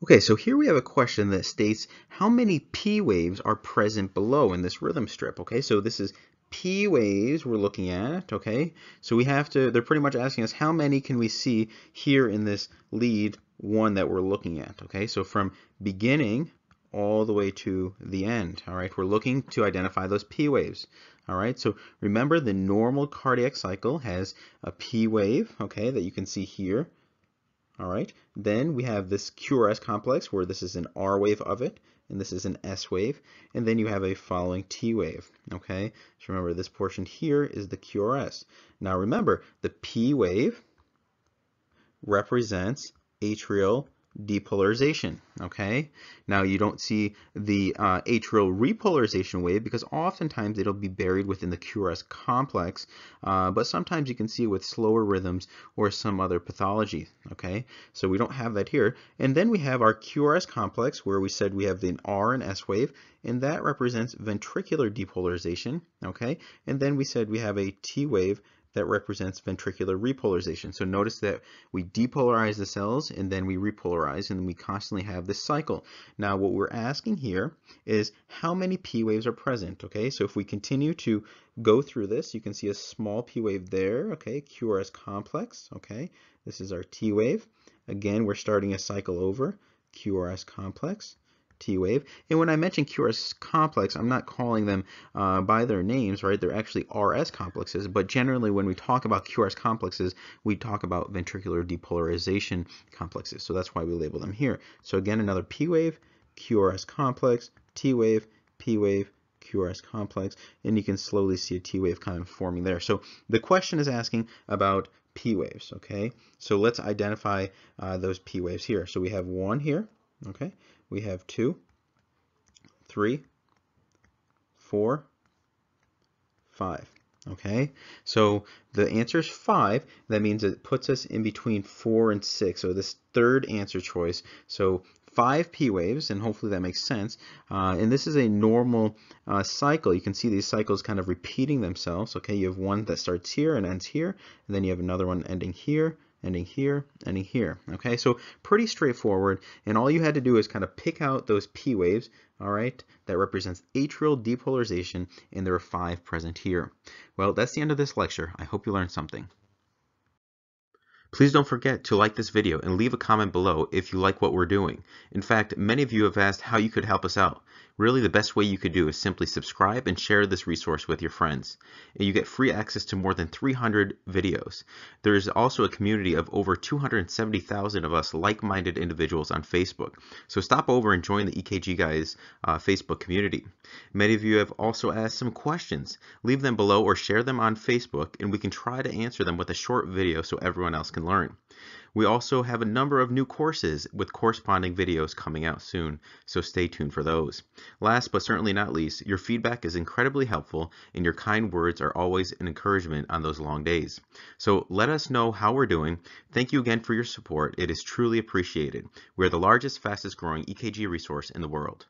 Okay, so here we have a question that states how many P waves are present below in this rhythm strip. Okay, so this is P waves we're looking at, okay? So we have to, they're pretty much asking us how many can we see here in this lead one that we're looking at, okay? So from beginning all the way to the end, all right? We're looking to identify those P waves, all right? So remember the normal cardiac cycle has a P wave, okay, that you can see here, all right, then we have this QRS complex where this is an R wave of it, and this is an S wave, and then you have a following T wave. Okay, so remember this portion here is the QRS. Now remember, the P wave represents atrial depolarization. Okay, now you don't see the uh, atrial repolarization wave because oftentimes it'll be buried within the QRS complex, uh, but sometimes you can see it with slower rhythms or some other pathology. Okay, so we don't have that here. And then we have our QRS complex where we said we have the R and S wave, and that represents ventricular depolarization. Okay, and then we said we have a T wave that represents ventricular repolarization. So notice that we depolarize the cells and then we repolarize and we constantly have this cycle. Now what we're asking here is how many P waves are present, okay? So if we continue to go through this, you can see a small P wave there, okay? QRS complex, okay? This is our T wave. Again, we're starting a cycle over, QRS complex. T wave. And when I mention QRS complex, I'm not calling them uh, by their names, right? They're actually RS complexes, but generally when we talk about QRS complexes, we talk about ventricular depolarization complexes. So that's why we label them here. So again, another P wave, QRS complex, T wave, P wave, QRS complex, and you can slowly see a T wave kind of forming there. So the question is asking about P waves, okay? So let's identify uh, those P waves here. So we have one here, okay? we have two, three, four, five. Okay, so the answer is 5. That means it puts us in between 4 and 6. So this third answer choice. So 5 P waves, and hopefully that makes sense. Uh, and this is a normal uh, cycle. You can see these cycles kind of repeating themselves. Okay, you have one that starts here and ends here, and then you have another one ending here, ending here, ending here. Okay, so pretty straightforward, and all you had to do is kind of pick out those P waves, all right, that represents atrial depolarization, and there are five present here. Well, that's the end of this lecture. I hope you learned something. Please don't forget to like this video and leave a comment below if you like what we're doing. In fact, many of you have asked how you could help us out. Really, the best way you could do is simply subscribe and share this resource with your friends. And you get free access to more than 300 videos. There is also a community of over 270,000 of us like-minded individuals on Facebook. So stop over and join the EKG Guys uh, Facebook community. Many of you have also asked some questions. Leave them below or share them on Facebook and we can try to answer them with a short video so everyone else can learn. We also have a number of new courses with corresponding videos coming out soon, so stay tuned for those. Last but certainly not least, your feedback is incredibly helpful and your kind words are always an encouragement on those long days. So let us know how we're doing. Thank you again for your support. It is truly appreciated. We're the largest, fastest growing EKG resource in the world.